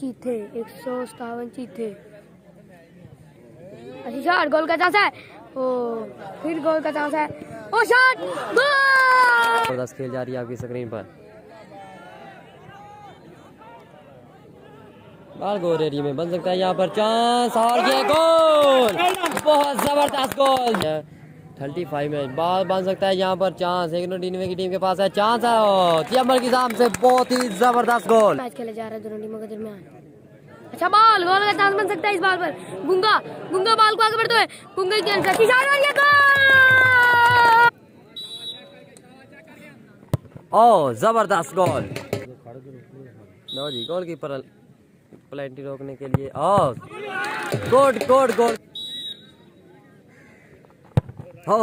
चीथे, एक सौ सतावन चीथे। अच्छा शॉट, गोल का चांस है। ओ, फिर गोल का चांस है। Oh, shot, goal! ज़बरदस्त खेल जा रही है आपकी स्क्रीन पर। बाल गोल एरिया में बन सकता है यहाँ पर। चांस और ये गोल! बहुत ज़बरदस्त गोल! थर्टी फाइव में। बाल बन सकता है यहाँ पर। चांस एक टीनवे की टीम के पास है। चांस है और चियम्बर की साम से बहुत ही ज़बरदस्त गोल। मैच खेले जा रहे हैं दोनों टीमों के दरमियान। अच्छा बॉल गोल का चांस बन सकता है इस बॉल पर। गुंगा गुंगा बॉल को आगे बढ़ते हुए। गुंगा की आंसर गोल! ओ ज़बरदस्त गोल। लो जी गोल कीपर प्लेंटी रोकने के लिए। Oh good good goal. हो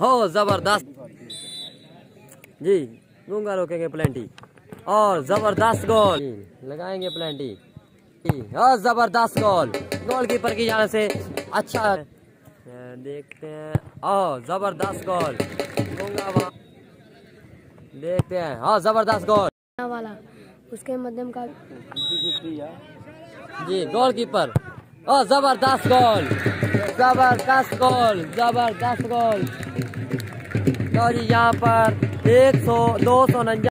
हो ज़बरदस्त। जी गूँगा रोकेंगे प्लेंटी और ज़बरदस्त गोल लगाएँगे प्लेंटी और ज़बरदस्त गोल गोलकीपर की जाने से अच्छा देखते हैं। ओ ज़बरदस्त गोल गूँगा देखते हैं। हाँ ज़बरदस्त गोल वाला उसके मध्यम का जी गोलकीपर ओ ज़बरदस्त गोल ज़बरदस्त गोल ज़बरदस्त गोल तो जी यहाँ पर एक सौ दो सौ